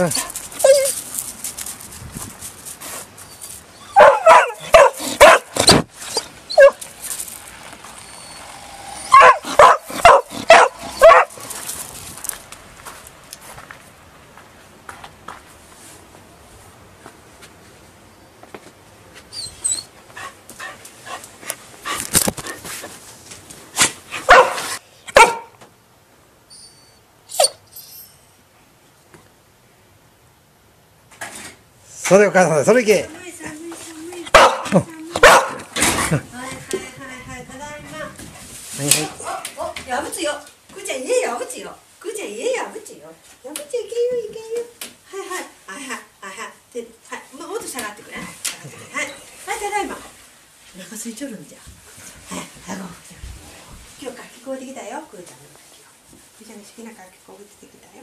Uh. それお母さんそれいけ。寒い寒い。寒い寒い。はいはい。はいはい。ただい。まはい。はいおおやぶつよくーちゃん家やぶつよくーちゃん家やぶつよやぶつい。けよい。けよはい。はいはい。はいはい。はいではいももっと下がってくれはいはい。ただい。まお腹空いちょるんじゃはいはい。ご今日かき氷できたよくーちゃんのかき氷くーちゃんの好きなかき氷出てきたよ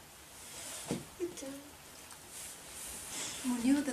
しろなん